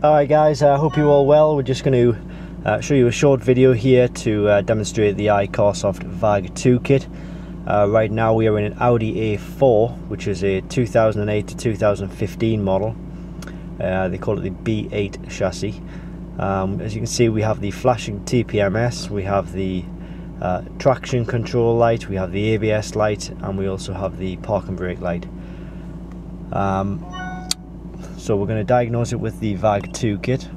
Alright guys, I uh, hope you're all well. We're just going to uh, show you a short video here to uh, demonstrate the iCarsoft VAG 2 kit. Uh, right now we are in an Audi A4, which is a 2008 to 2015 model. Uh, they call it the B8 chassis. Um, as you can see we have the flashing TPMS, we have the uh, traction control light, we have the ABS light, and we also have the park and brake light. Um, so we're going to diagnose it with the VAG2 kit.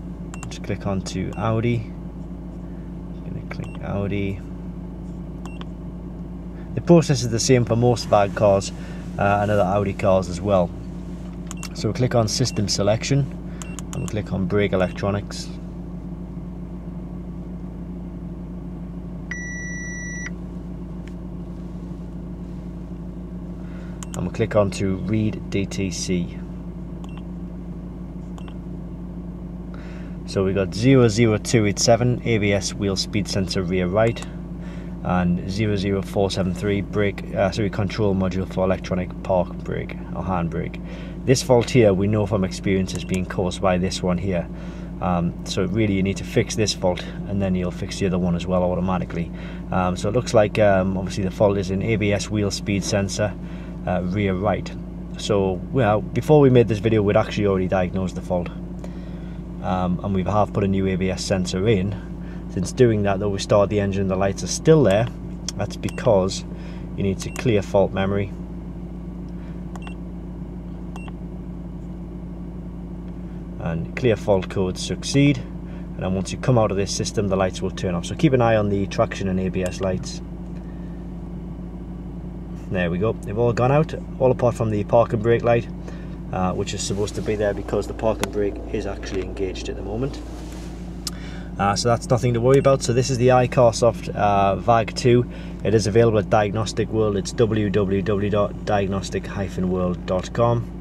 Just click onto Audi. going to click Audi. The process is the same for most VAG cars uh, and other Audi cars as well. So we'll click on System Selection and we'll click on Brake Electronics. And we'll click on to Read DTC. So we got 00287 ABS wheel speed sensor rear right and 00473 brake, uh, sorry, control module for electronic park brake or handbrake. This fault here we know from experience is being caused by this one here. Um, so really you need to fix this fault and then you'll fix the other one as well automatically. Um, so it looks like um, obviously the fault is in ABS wheel speed sensor uh, rear right. So well, before we made this video we'd actually already diagnosed the fault um, and we have half put a new ABS sensor in. Since doing that though we start the engine the lights are still there, that's because you need to clear fault memory. And clear fault codes succeed. And then once you come out of this system the lights will turn off. So keep an eye on the traction and ABS lights. There we go. They've all gone out all apart from the park and brake light uh, which is supposed to be there because the parking brake is actually engaged at the moment. Uh, so that's nothing to worry about. So this is the iCarsoft uh, VAG 2. It is available at Diagnostic World. It's www.diagnostic-world.com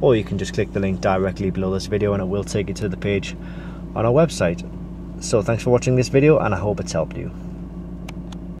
or you can just click the link directly below this video and it will take you to the page on our website. So thanks for watching this video and I hope it's helped you.